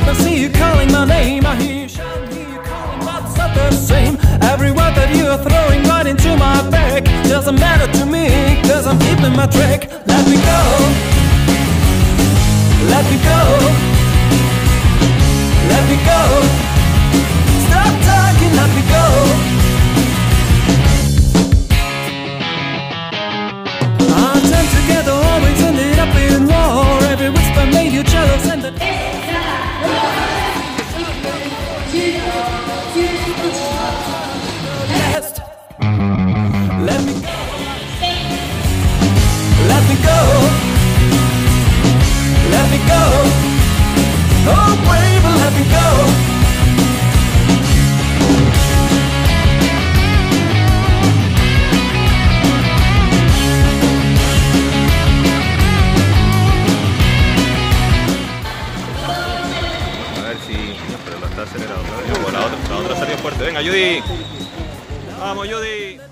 back, I see you calling my name. I hear you shouting, hear you calling, but it's not the same. Every word that you are throwing right into my back doesn't matter to me, cause I'm keeping my track. Let me go. Let me go. Let me go. Pero lo está acelerado. O la otra, la otra salió fuerte. Venga, Judy. Vamos, Judy.